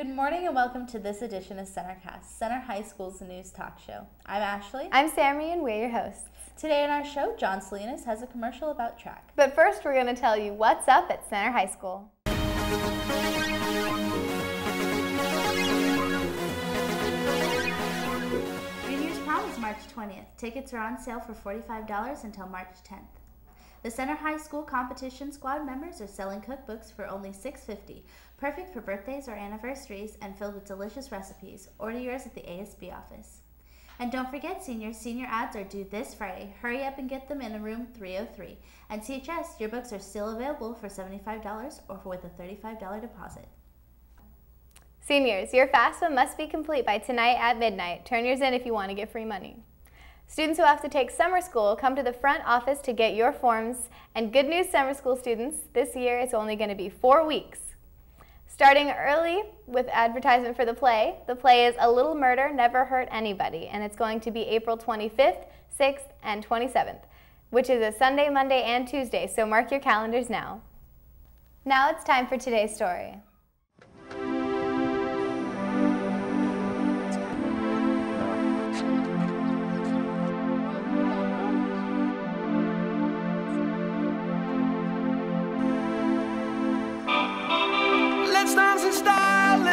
Good morning and welcome to this edition of Centercast, Center High School's news talk show. I'm Ashley. I'm Sammy and we're your hosts. Today on our show, John Salinas has a commercial about track. But first, we're going to tell you what's up at Center High School. Juniors Prom is March 20th. Tickets are on sale for $45 until March 10th. The Center High School competition squad members are selling cookbooks for only $6.50, perfect for birthdays or anniversaries and filled with delicious recipes. Order yours at the ASB office. And don't forget, seniors, senior ads are due this Friday. Hurry up and get them in room 303. And CHS, your books are still available for $75 or for with a $35 deposit. Seniors, your FAFSA must be complete by tonight at midnight. Turn yours in if you want to get free money. Students who have to take summer school, come to the front office to get your forms. And good news, summer school students, this year it's only going to be four weeks. Starting early with advertisement for the play, the play is A Little Murder Never Hurt Anybody, and it's going to be April 25th, 6th, and 27th, which is a Sunday, Monday, and Tuesday, so mark your calendars now. Now it's time for today's story.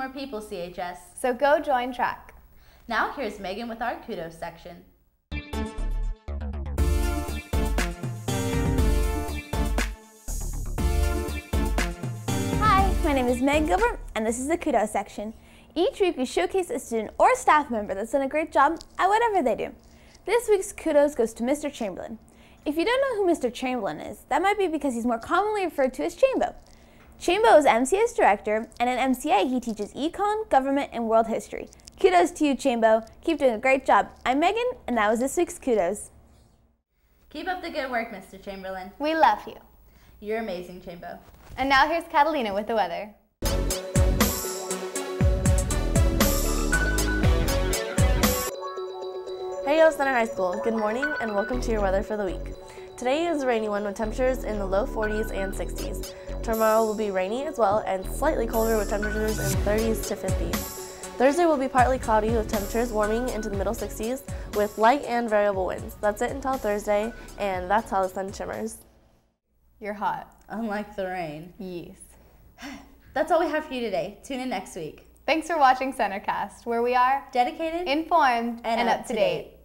More people, CHS. So go join track. Now here's Megan with our kudos section. Hi, my name is Meg Gilbert, and this is the Kudos section. Each week we showcase a student or staff member that's done a great job at whatever they do. This week's Kudos goes to Mr. Chamberlain. If you don't know who Mr. Chamberlain is, that might be because he's more commonly referred to as Chambo. Chambo is MCA's director, and in MCA he teaches econ, government, and world history. Kudos to you, Chambo. Keep doing a great job. I'm Megan, and that was this week's Kudos. Keep up the good work, Mr. Chamberlain. We love you. You're amazing, Chambo. And now here's Catalina with the weather. Hey yo, Center High School. Good morning and welcome to your weather for the week. Today is a rainy one with temperatures in the low 40s and 60s. Tomorrow will be rainy as well and slightly colder with temperatures in the 30s to 50s. Thursday will be partly cloudy with temperatures warming into the middle 60s with light and variable winds. That's it until Thursday, and that's how the sun shimmers. You're hot. Unlike the rain. Yes. That's all we have for you today. Tune in next week. Thanks for watching Centercast, where we are Dedicated informed and, up to date.